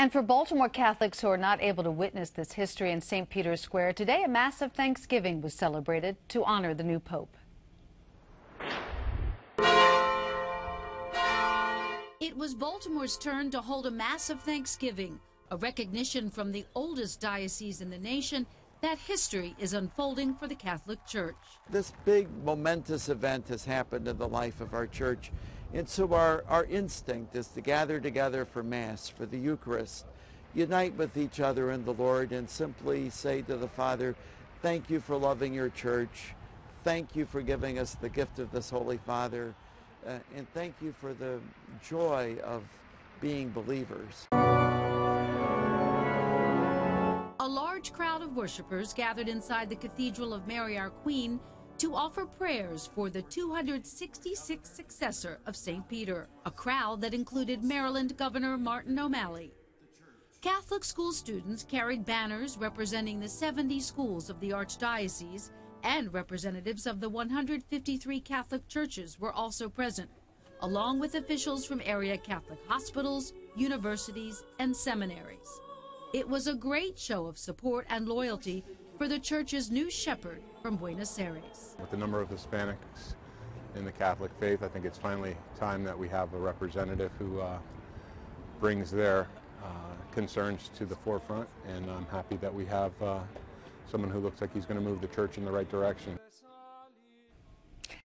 And for Baltimore Catholics who are not able to witness this history in St. Peter's Square, today a Mass of Thanksgiving was celebrated to honor the new Pope. It was Baltimore's turn to hold a Mass of Thanksgiving, a recognition from the oldest diocese in the nation that history is unfolding for the Catholic Church. This big momentous event has happened in the life of our church. And so our, our instinct is to gather together for Mass, for the Eucharist, unite with each other in the Lord and simply say to the Father, thank you for loving your church. Thank you for giving us the gift of this Holy Father. Uh, and thank you for the joy of being believers. A large crowd of worshipers gathered inside the Cathedral of Mary Our Queen to offer prayers for the 266th successor of St. Peter, a crowd that included Maryland Governor Martin O'Malley. Catholic school students carried banners representing the 70 schools of the Archdiocese, and representatives of the 153 Catholic churches were also present, along with officials from area Catholic hospitals, universities, and seminaries. It was a great show of support and loyalty for the church's new shepherd from Buenos Aires. With the number of Hispanics in the Catholic faith, I think it's finally time that we have a representative who uh, brings their uh, concerns to the forefront, and I'm happy that we have uh, someone who looks like he's going to move the church in the right direction.